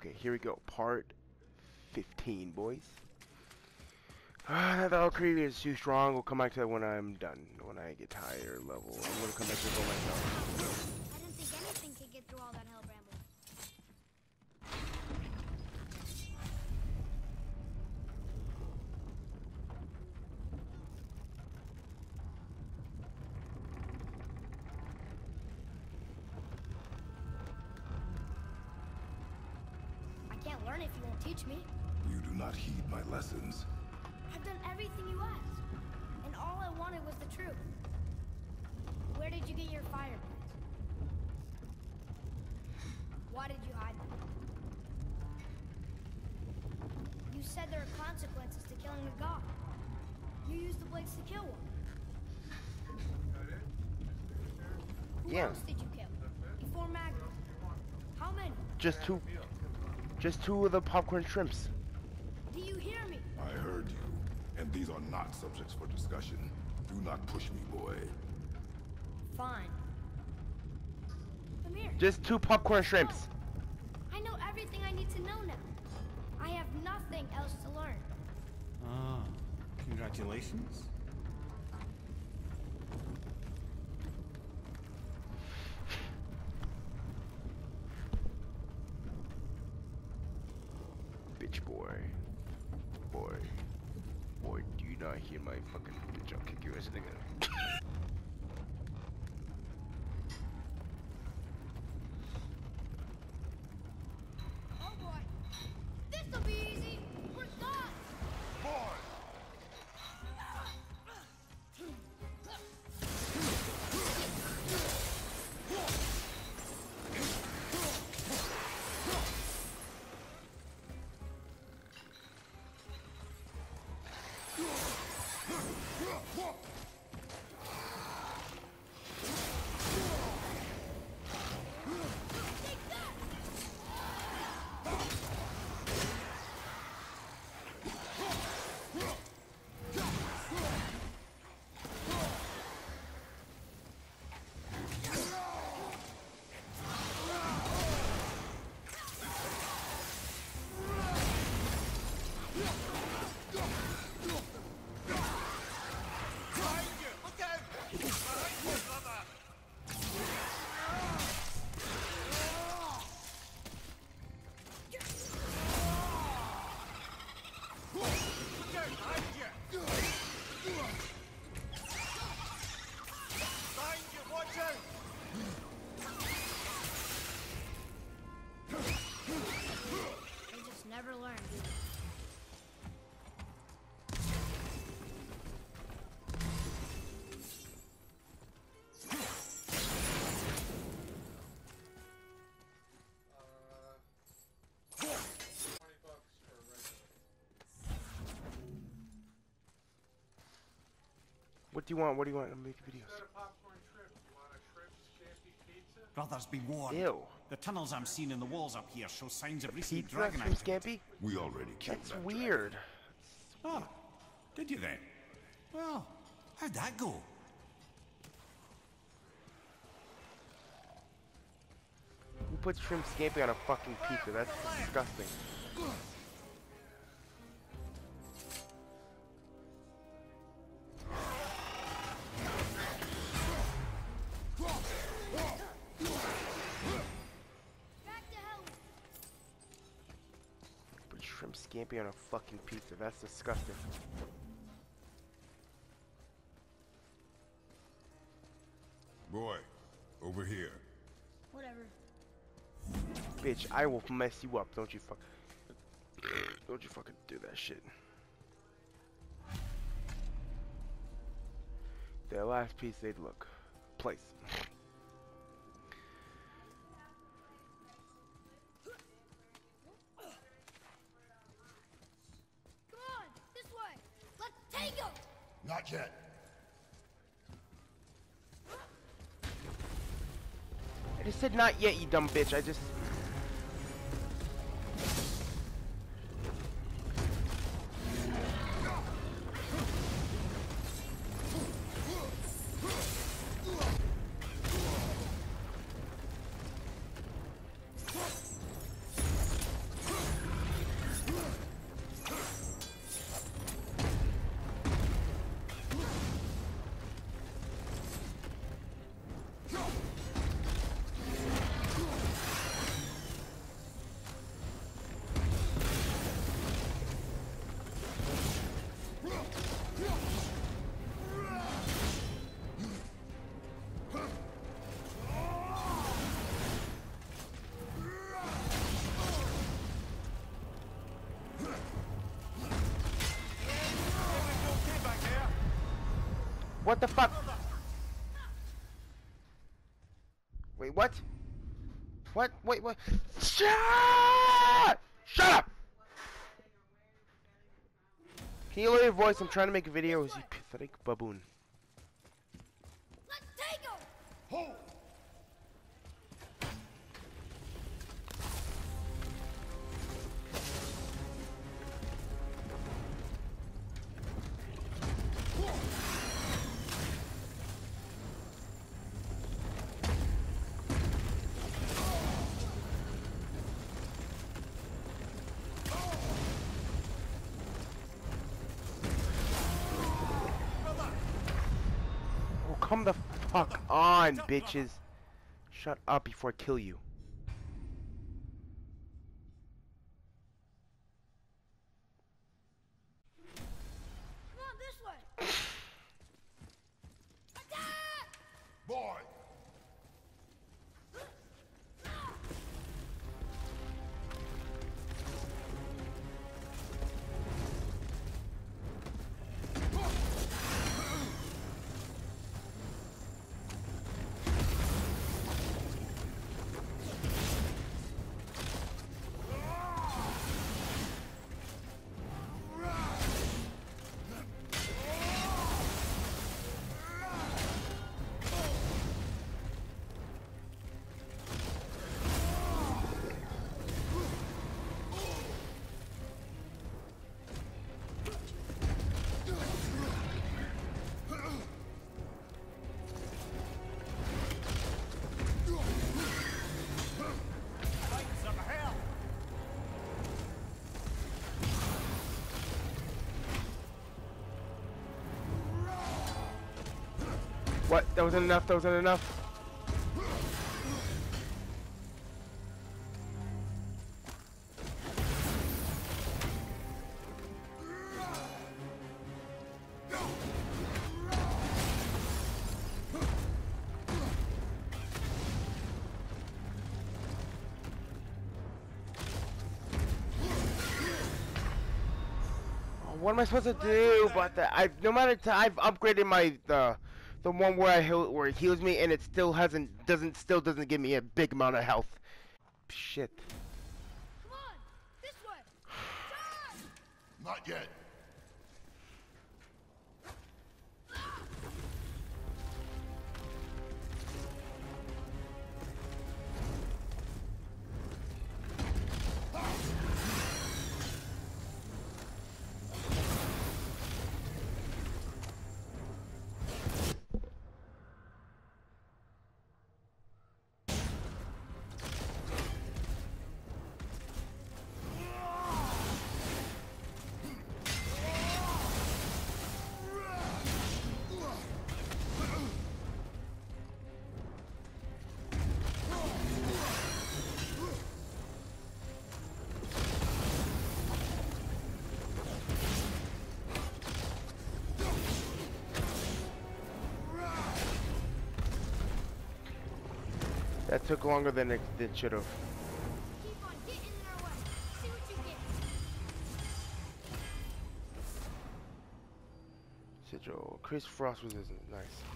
Okay, here we go. Part 15, boys. Ah, that Valkyrie is too strong. We'll come back to that when I'm done. When I get higher level. I'm gonna come back to it myself. I didn't think anything could get through all that Just two. Just two of the popcorn shrimps. Do you hear me? I heard you, and these are not subjects for discussion. Do not push me, boy. Fine. Come here. Just two popcorn shrimps. I know everything I need to know now. I have nothing else to learn. Ah, congratulations. Bitch boy. Boy. Boy, do you not hear my fucking bitch? I'll kick your ass nigga. Do you want? What do you want? I'm making videos. Brothers, be warned. Ew. The tunnels I'm seeing in the walls up here show signs of recent Pizza dragon from activity. Scampy? We already killed That's that weird. Ah, did you then? Well, how'd that go? Who put shrimp scampi on a fucking pizza? That's disgusting. On a fucking pizza. That's disgusting. Boy, over here. Whatever. Bitch, I will mess you up. Don't you fuck. Don't you fucking do that shit. That last piece, they'd look. Place. Not yet, you dumb bitch. I just. What the fuck? Wait, what? What? Wait, what? Shut! Shut up! Can you lower your voice? I'm trying to make a video. You pathetic baboon. Come the fuck on, bitches. Shut up before I kill you. What? That wasn't enough. That wasn't enough. What am I supposed to do about that? I no matter I've upgraded my the the one where I heal where it heals me and it still hasn't doesn't still doesn't give me a big amount of health. Shit. Come on! This way! Charge! Not yet. Took longer than it, it should have. Keep on getting in their way. See what you get. Sigil. Chris Frost was nice.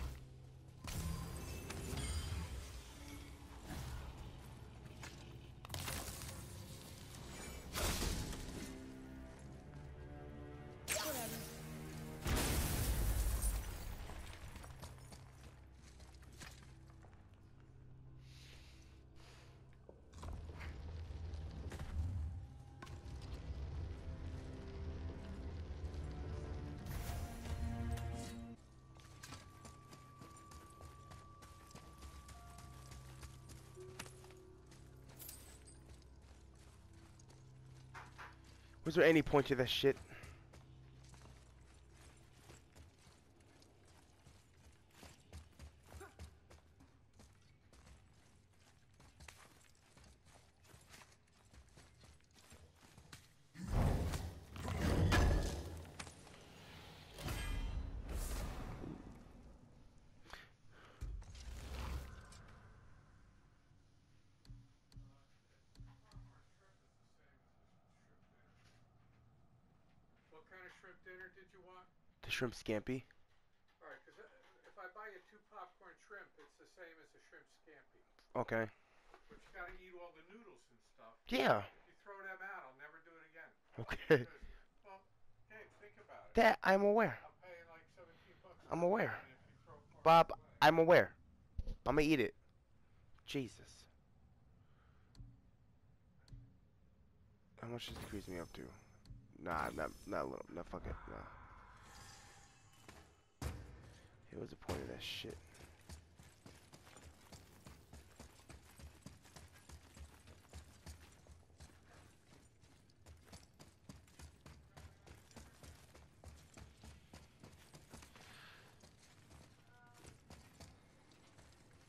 Was there any point to that shit? What kind of shrimp dinner did you want? The shrimp scampi? All right, 'cause, uh, same as a shrimp scampi, Okay. but you gotta eat all the noodles and stuff. Yeah. If you throw them out, I'll never do it again. Okay. Because, well, hey, think about it. That I'm aware. I'm paying like 17 bucks. I'm aware. pound if you throw part Bob, away. I'm aware. I'm gonna eat it. Jesus. How much does it increase me up to? Nah, not not a little. Not fuck it. Nah. It was the point of that shit.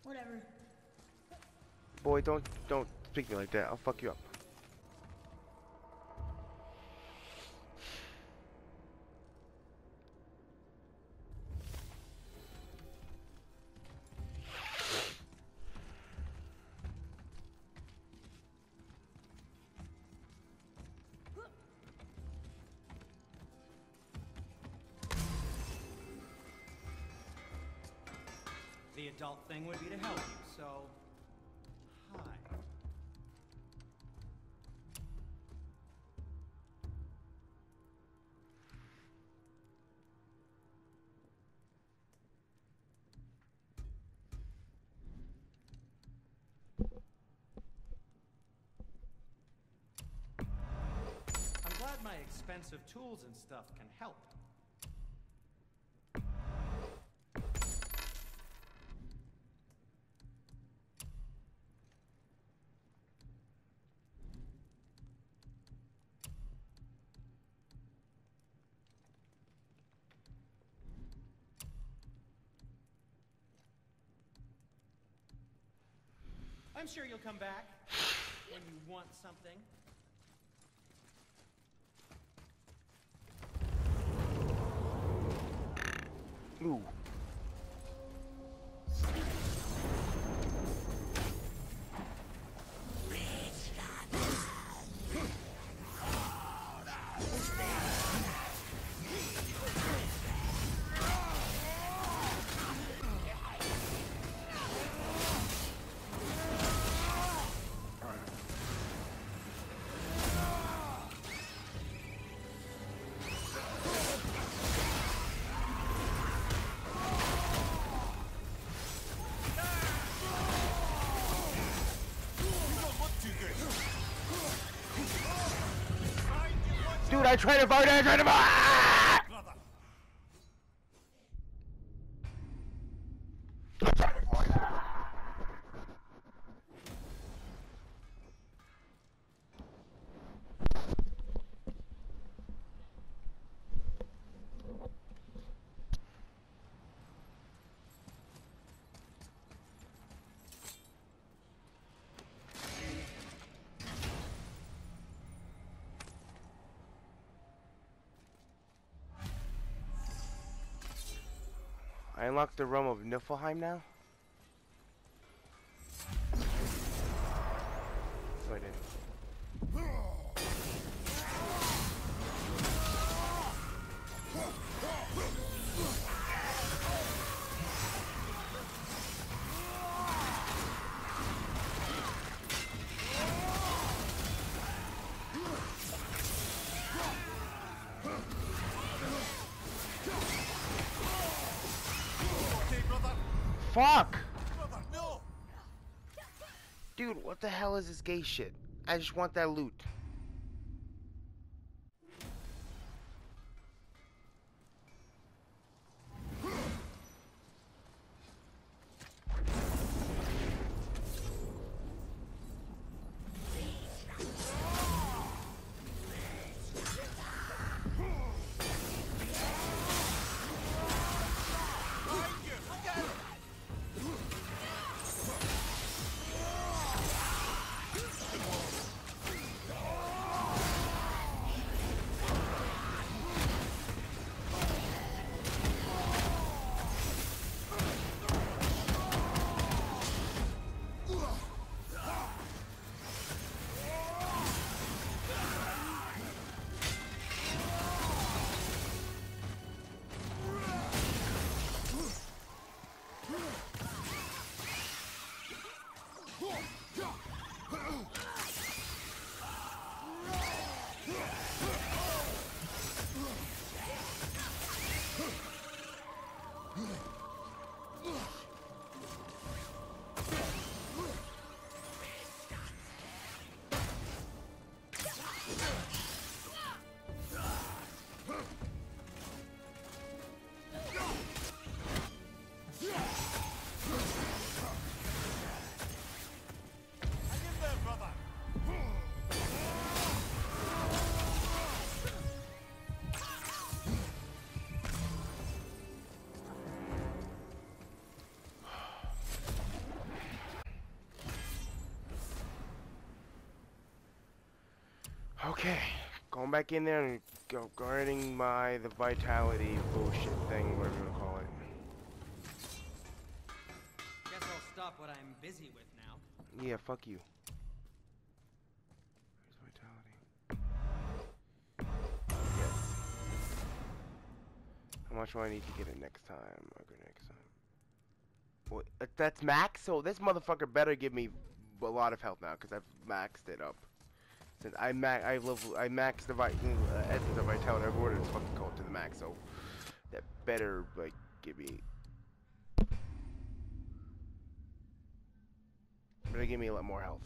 Whatever. Boy, don't don't speak to me like that. I'll fuck you up. Expensive tools and stuff can help. I'm sure you'll come back when you want something. Ooh. I tried to vote. I tried to vote. I unlocked the realm of Niflheim now? Fuck! Dude, what the hell is this gay shit? I just want that loot. Okay, going back in there and go guarding my the vitality bullshit thing, whatever you call it. Guess I'll stop what I'm busy with now. Yeah, fuck you. Where's vitality? Yes. How much do I need to get it next time? Okay, next time. Well, that's max, so this motherfucker better give me a lot of health now, because I've maxed it up. Since I max, I level, I maxed the vi uh, essence of vitality. I've ordered fucking code to the max, so that better like give me. Better give me a lot more health.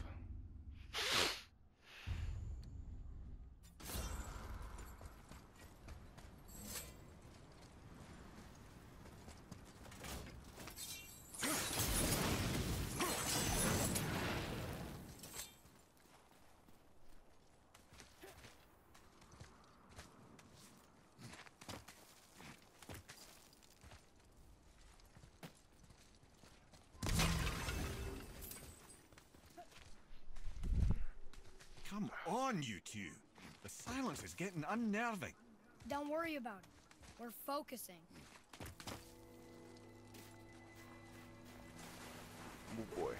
Come on, you two. The silence is getting unnerving. Don't worry about it. We're focusing. Oh boy.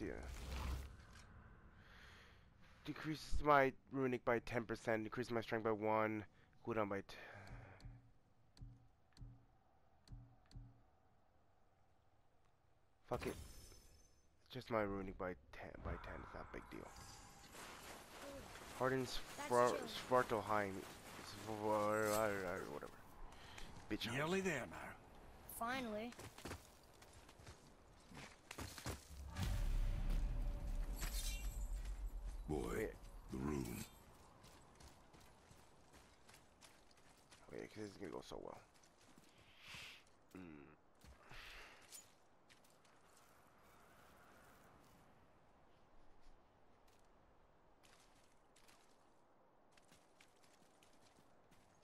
Let me see. uh, Decreases my runic by 10%, decreases my strength by 1, cooldown by t Fuck it. It's just my runic by 10 by 10, it's not a big deal. Hardens That's Far. Svartalfheim. Whatever. Bitch. Nearly there now. Finally. Boy, Wait. the room. Wait, because this is gonna go so well. Mm.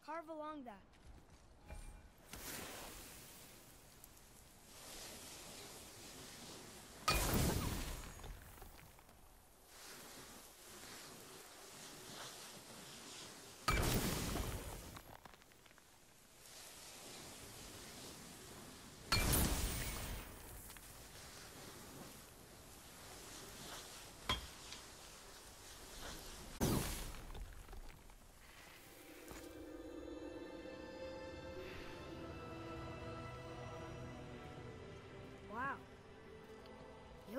Carve along that.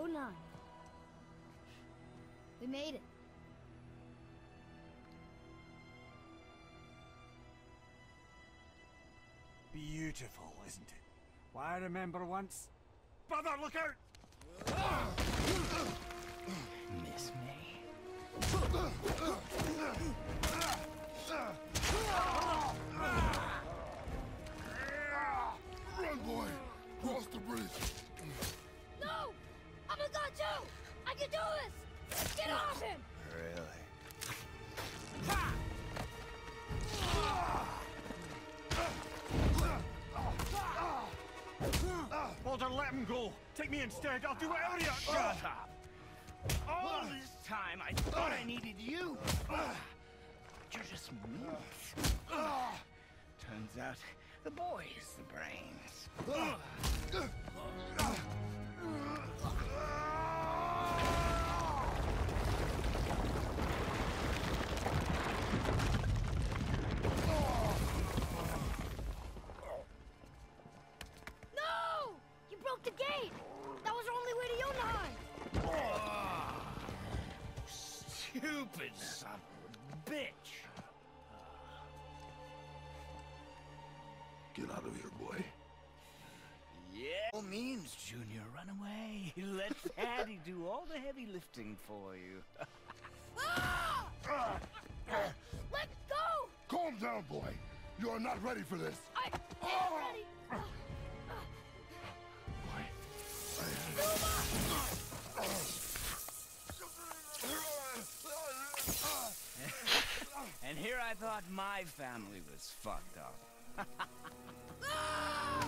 Yonan. We made it. Beautiful, isn't it? Why, I remember once. Brother, look out! Miss me? Run, boy! Cross the bridge! No! I'm a god too! I can do this! Get off him! Really? Baldur, let him go. Take me instead. I'll do whatever you... Oh. Shut up! All this time I thought I needed you. But you're just meat. Turns out the boy is the brains. do all the heavy lifting for you. Ah! Let go! Calm down, boy. You are not ready for this. I am ready. And here I thought my family was fucked up. Ah!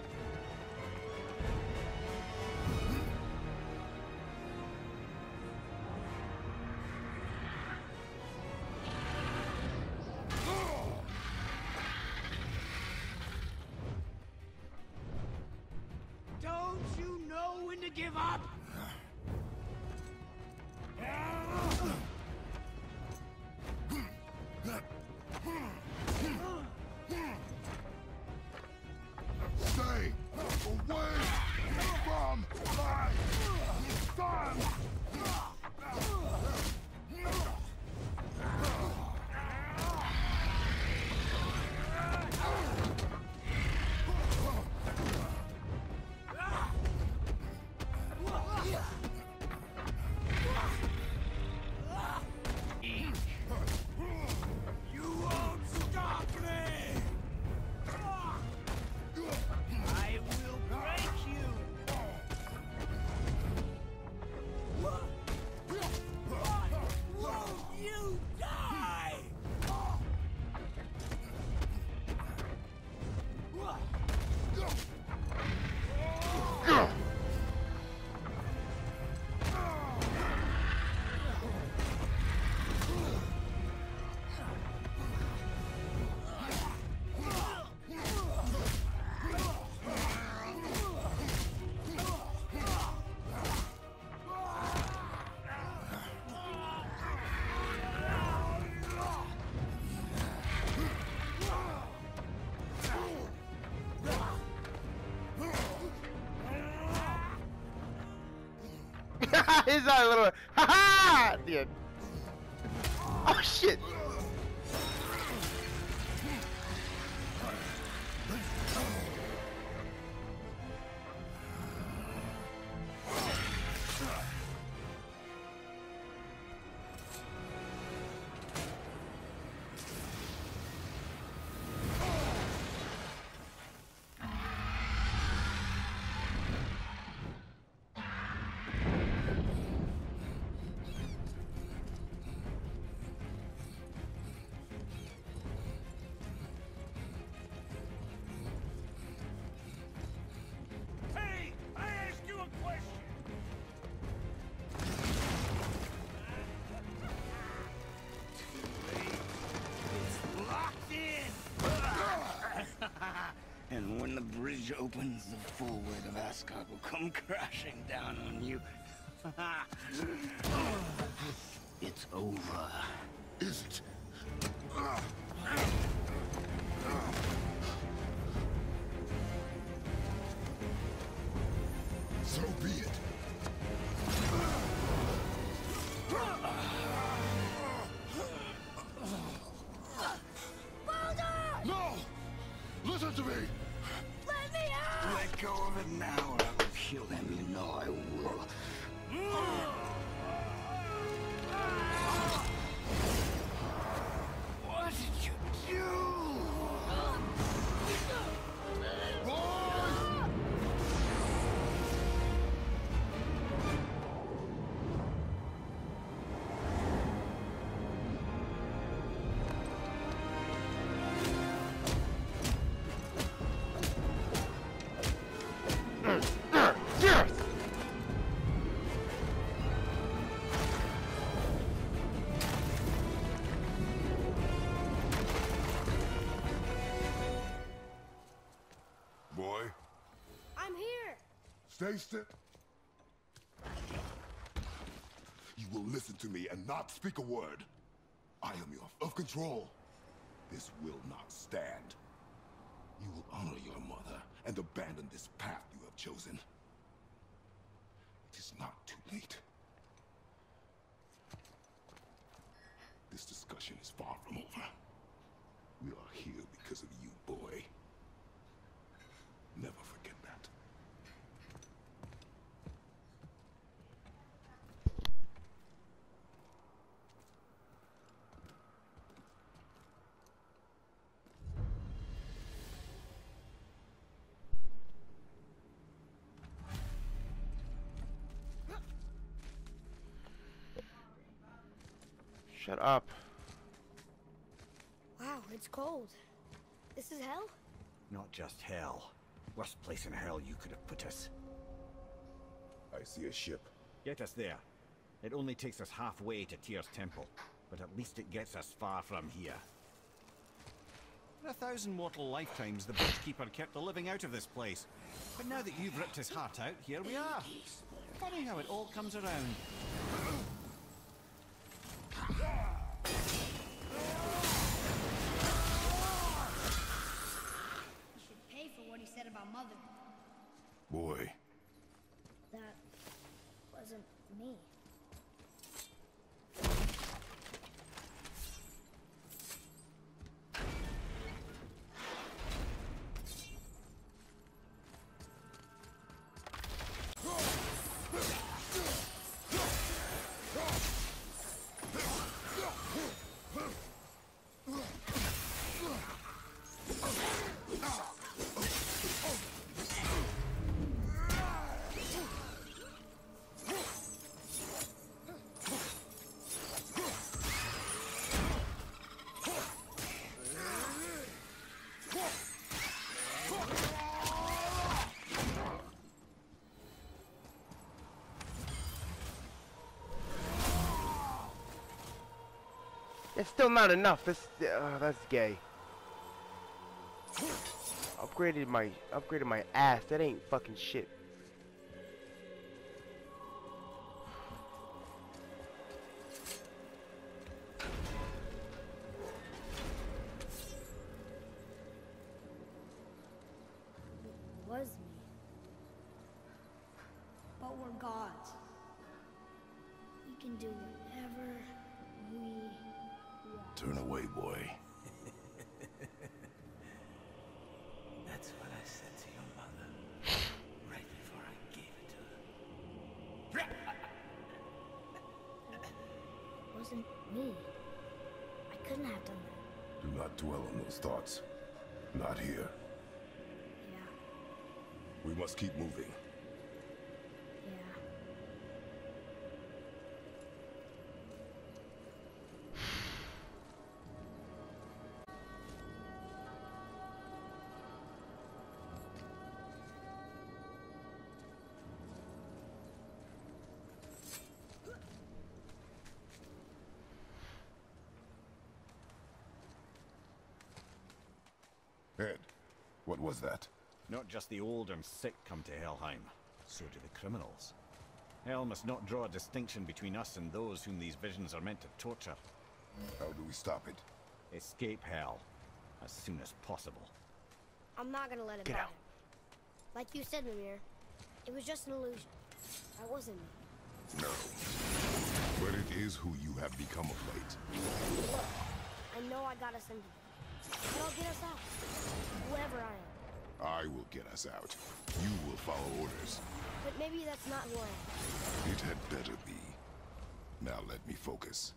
Give up? He's not a little. Ha ha! The end. Opens, the full weight of Asgard will come crashing down on you. it's over. Kill him. You know I will. Stay still. You will listen to me and not speak a word. I am your of control. This will not stand. You will honor your mother and abandon this path you have chosen. It is not too late. This discussion is far from over. We are here because of you, boy. Shut up. Wow, it's cold. This is hell? Not just hell. Worst place in hell you could have put us. I see a ship. Get us there. It only takes us halfway to Tyr's temple, but at least it gets us far from here. For a thousand mortal lifetimes, the Bridgekeeper kept the living out of this place. But now that you've ripped his heart out, here we are. Funny how it all comes around. It's still not enough. That's uh, that's gay. Upgraded my upgraded my ass. That ain't fucking shit. Was me. But we're gods. We can do whatever we. Turn away, boy. That's what I said to your mother. Right before I gave it to her. It wasn't me. I couldn't have done that. Do not dwell on those thoughts. Not here. Yeah, We must keep moving. Was that? Not just the old and sick come to Helheim, so do the criminals. Hell must not draw a distinction between us and those whom these visions are meant to torture. How do we stop it? Escape Hell as soon as possible. I'm not gonna let it Get out. me. Like you said, Mimir, it was just an illusion. I wasn't me. No. But it is who you have become of late. Look, I know I got us into this. But I'll get us out. Whoever I am. I will get us out. You will follow orders. But maybe that's not who I am. It had better be. Now let me focus.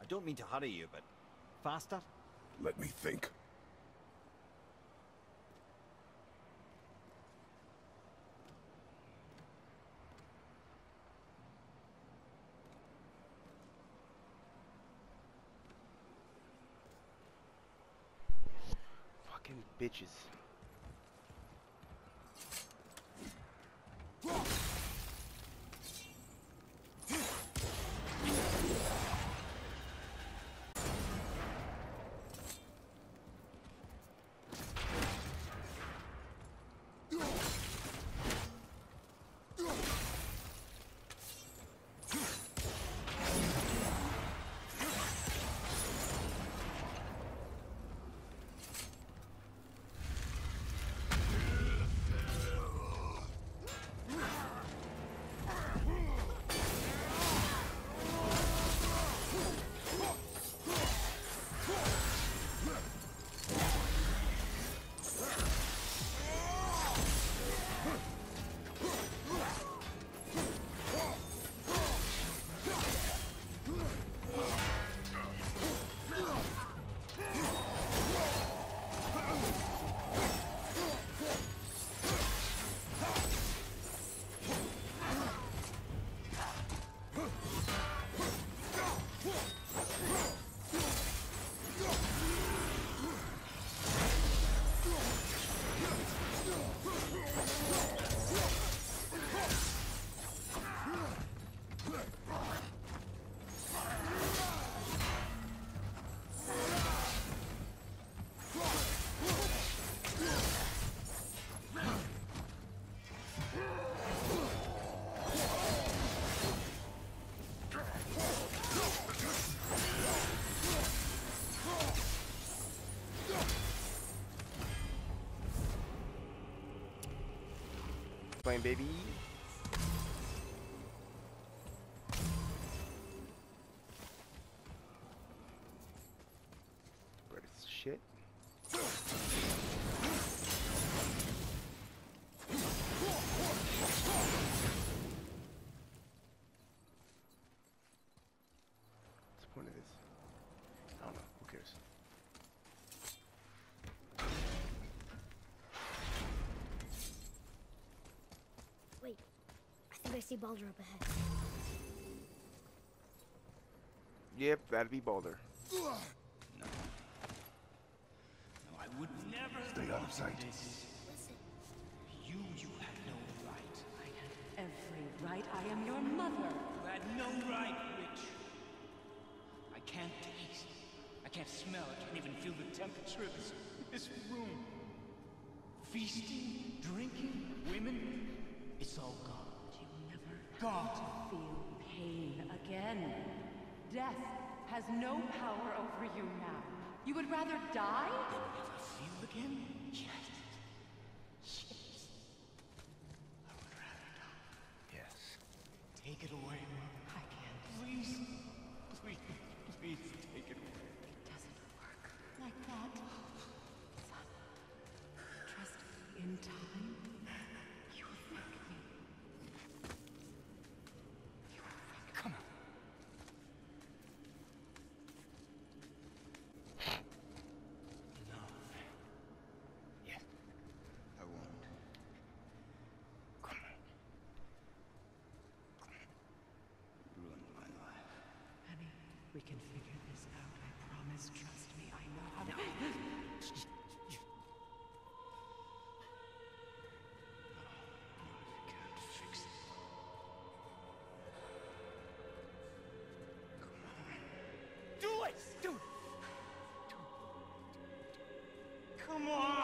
I don't mean to hurry you, but faster? Let me think. Fucking bitches. Baby. Where is this shit? What's the point of this? I don't know. Who cares? Wait, I think I see Baldur up ahead. Yep, that'd be Baldur. No, I would never. Stay out of sight. Listen, You, you had no right. I had every right. I am your mother. You had no right, witch. I can't taste. I can't smell. I can't even feel the temperature of this, this room. Feasting, drinking, women. It's all gone. Gone. feel pain again. Death has no power over you now. You would rather die? Never feel again? Yes. I would rather die. Yes. Take it away, Mother. I can't. Please. Please. Please take it away. It doesn't work like that. Son, trust me. In time, you will thank me. You will thank Come on. No. Yes. I won't. Come on. You ruined my life. Honey, we can figure this out. I promise. Trust me. I know how to. You can't fix it. Come on.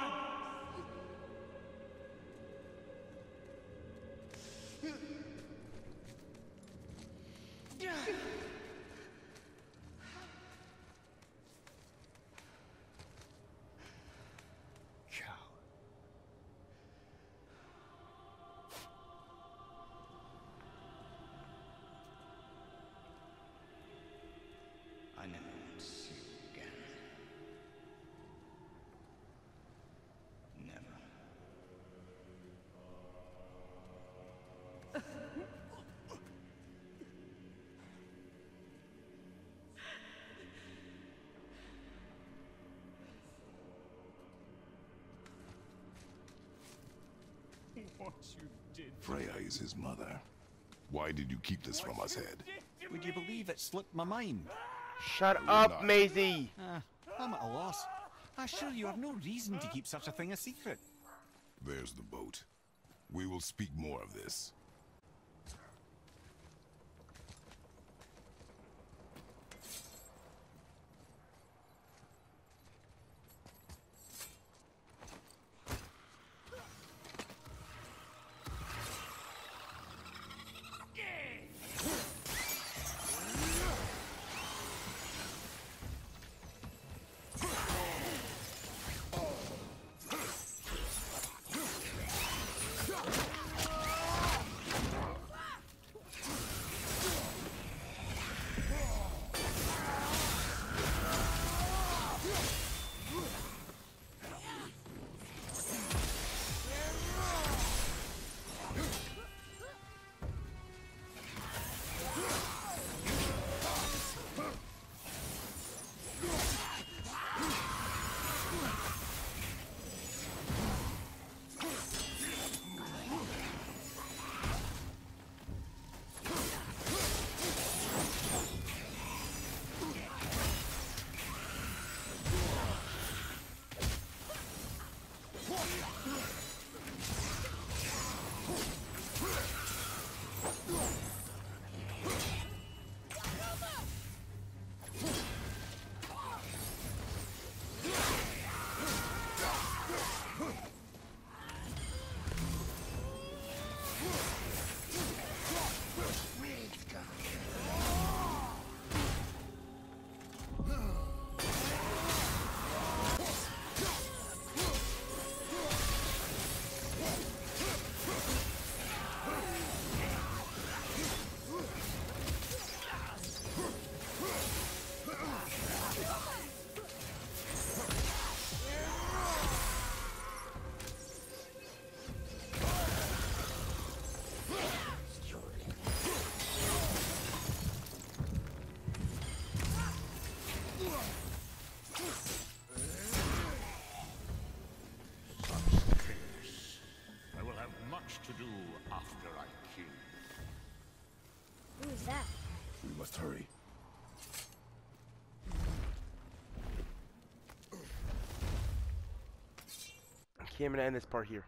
What you did. Freya is his mother. Why did you keep this from us, Head? Would you believe it slipped my mind? Shut up, Maisie! Ah, I'm at a loss. I assure you have no reason to keep such a thing a secret. There's the boat. We will speak more of this. Okay, I'm gonna end this part here.